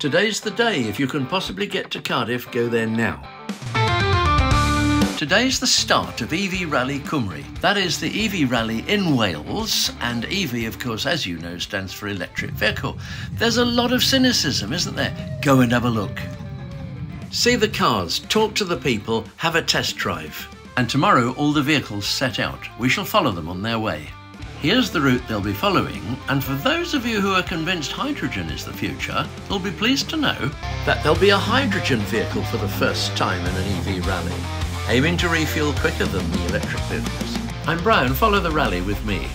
Today's the day. If you can possibly get to Cardiff, go there now. Today's the start of EV Rally Cymru. That is the EV Rally in Wales, and EV, of course, as you know, stands for electric vehicle. There's a lot of cynicism, isn't there? Go and have a look. See the cars, talk to the people, have a test drive. And tomorrow all the vehicles set out. We shall follow them on their way. Here's the route they'll be following, and for those of you who are convinced hydrogen is the future, you'll be pleased to know that there'll be a hydrogen vehicle for the first time in an EV rally aiming to refuel quicker than the electric vehicles. I'm Brian, follow the rally with me.